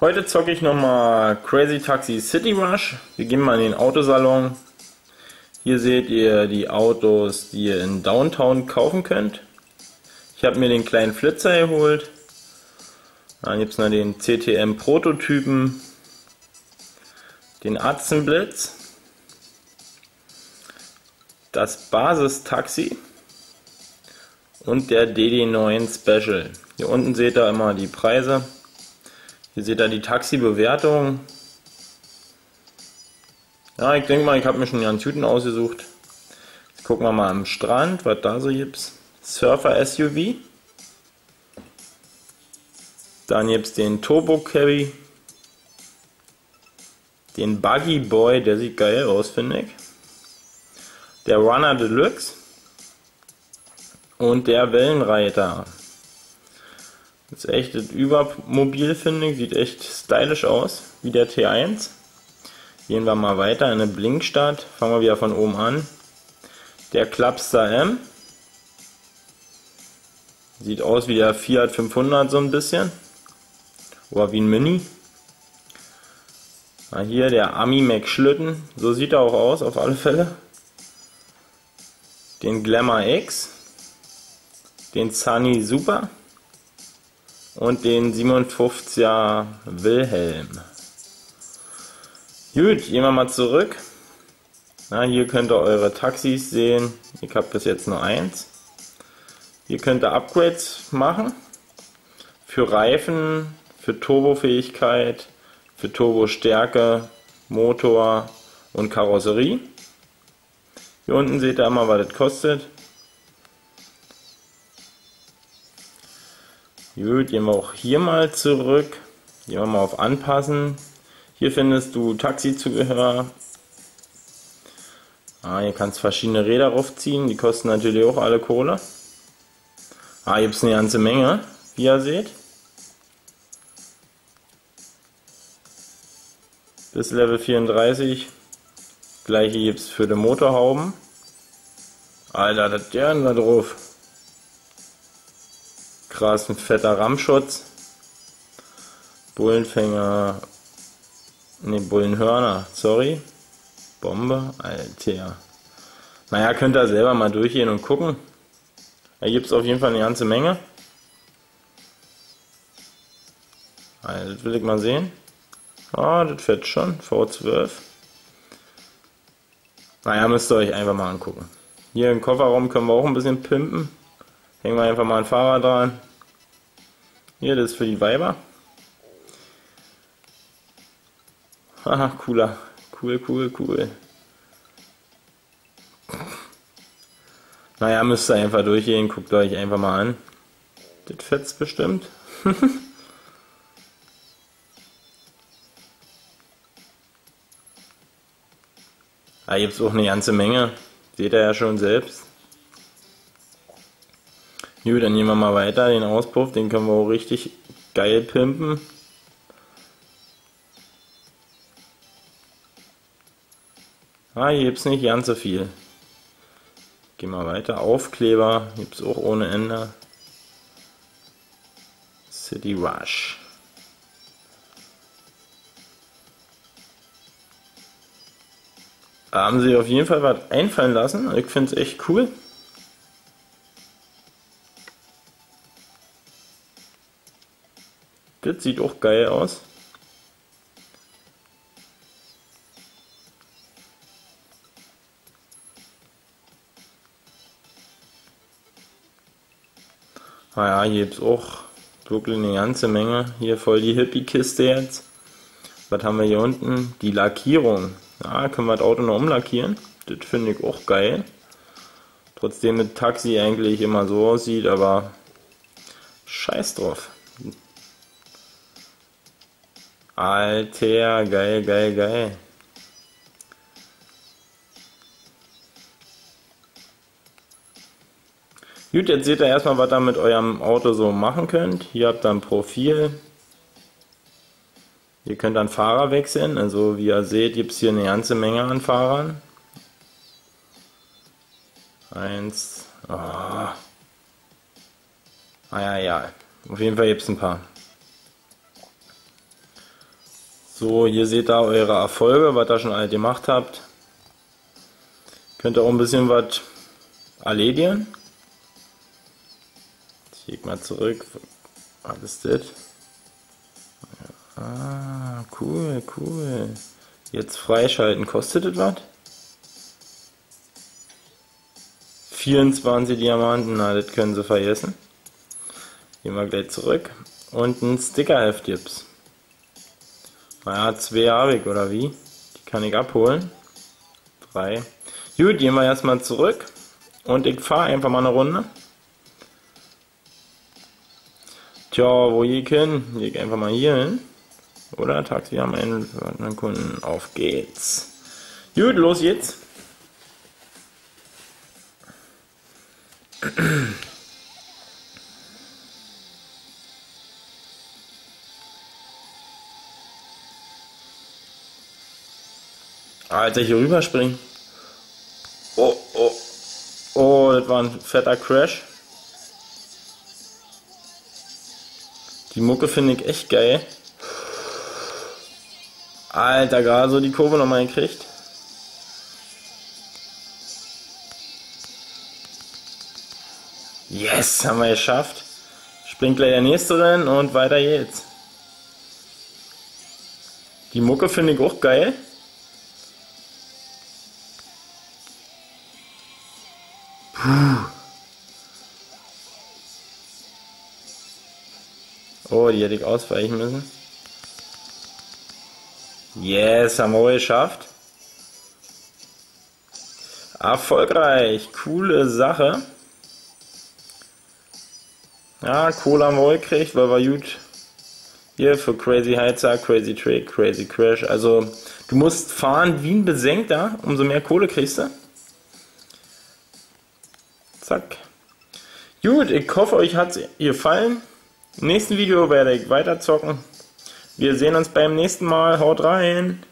Heute zocke ich nochmal Crazy Taxi City Rush. Wir gehen mal in den Autosalon. Hier seht ihr die Autos, die ihr in Downtown kaufen könnt. Ich habe mir den kleinen Flitzer geholt. Dann gibt es noch den CTM Prototypen, den Atzenblitz, das Basistaxi und der DD9 Special. Hier unten seht ihr immer die Preise. Hier seht ihr die Taxi-Bewertung. Ja, ich denke mal, ich habe mir schon ganz Tüten ausgesucht. Jetzt gucken wir mal am Strand, was da so gibt. Surfer SUV. Dann gibt es den Turbo Carry. Den Buggy Boy, der sieht geil aus, finde ich. Der Runner Deluxe. Und der Wellenreiter. Ist echt Übermobil, finde ich. Sieht echt stylisch aus, wie der T1. Gehen wir mal weiter in eine Blinkstadt. Fangen wir wieder von oben an. Der Clubster M. Sieht aus wie der Fiat 500 so ein bisschen. Oder wie ein Mini. Na hier der Ami Mac Schlitten. So sieht er auch aus, auf alle Fälle. Den Glamour X. Den Sunny Super und den 57er Wilhelm. Gut, gehen wir mal zurück. Na, hier könnt ihr eure Taxis sehen. Ich habe bis jetzt nur eins. Hier könnt ihr Upgrades machen. Für Reifen, für Turbofähigkeit, für Turbostärke, Motor und Karosserie. Hier unten seht ihr mal, was das kostet. Gut, gehen wir auch hier mal zurück. Gehen wir mal auf Anpassen. Hier findest du Taxizubehör. Ah, hier kannst verschiedene Räder raufziehen. Die kosten natürlich auch alle Kohle. Ah, hier gibt es eine ganze Menge, wie ihr seht. Bis Level 34. Gleiche gibt es für die Motorhauben. Alter, das der da drauf krass, ein fetter Rammschutz. Bullenfänger, ne, Bullenhörner, sorry. Bombe, Alter. Naja, könnt ihr selber mal durchgehen und gucken. Da gibt es auf jeden Fall eine ganze Menge. Also, das will ich mal sehen. Ah, das fährt schon. V12. Naja, müsst ihr euch einfach mal angucken. Hier im Kofferraum können wir auch ein bisschen pimpen. Hängen wir einfach mal ein Fahrrad dran. Hier, das ist für die Weiber. Haha, cooler. Cool, cool, cool. Naja, müsst ihr einfach durchgehen, guckt euch einfach mal an. Das fetzt bestimmt. da es auch eine ganze Menge. Seht ihr ja schon selbst. Gut, dann gehen wir mal weiter. Den Auspuff, den können wir auch richtig geil pimpen. Ah, hier gibt es nicht ganz so viel. Gehen wir weiter. Aufkleber gibt es auch ohne Ende. City Rush. Da haben sie auf jeden Fall was einfallen lassen. Ich finde es echt cool. Das sieht auch geil aus. Naja, ah hier gibt es auch wirklich eine ganze Menge. Hier voll die Hippie-Kiste jetzt. Was haben wir hier unten? Die Lackierung. Ja, können wir das Auto noch umlackieren. Das finde ich auch geil. Trotzdem mit Taxi eigentlich immer so aussieht, aber scheiß drauf. Alter, geil, geil, geil. Gut, jetzt seht ihr erstmal, was ihr mit eurem Auto so machen könnt. Hier habt ihr ein Profil. Ihr könnt dann Fahrer wechseln. Also wie ihr seht, gibt es hier eine ganze Menge an Fahrern. Eins. Oh. Ah ja, ja. Auf jeden Fall gibt es ein paar. So, hier seht ihr eure Erfolge, was ihr schon alle gemacht habt. Könnt ihr auch ein bisschen was erledigen. Ich gehe mal zurück. Was ist das? Ah, cool, cool. Jetzt freischalten. Kostet das was? 24 Diamanten, na, das können sie vergessen. Gehen wir gleich zurück. Und ein Stickerheft gibt's. Naja, zwei habe ich, oder wie? Die kann ich abholen. Drei. Gut, gehen wir erstmal zurück. Und ich fahre einfach mal eine Runde. Tja, wo gehe ich hin? Gehe ich einfach mal hier hin. Oder Taxi haben einen Kunden. Auf geht's. Gut, los jetzt. Alter, hier rüberspringen. Oh, oh. Oh, das war ein fetter Crash. Die Mucke finde ich echt geil. Alter, gerade so die Kurve nochmal gekriegt. Yes, haben wir geschafft. Springt gleich der nächste rein und weiter geht's. Die Mucke finde ich auch geil. Oh, die hätte ich ausweichen müssen. Yes, haben wir geschafft. Erfolgreich, coole Sache. Ja, Kohle haben wir gekriegt, weil wir gut hier für Crazy Heizer, Crazy Trick, Crazy Crash. Also du musst fahren wie ein Besenkter, umso mehr Kohle kriegst du. Zack. Gut, ich hoffe euch hat es gefallen. Im nächsten Video werde ich weiter zocken. Wir sehen uns beim nächsten Mal. Haut rein!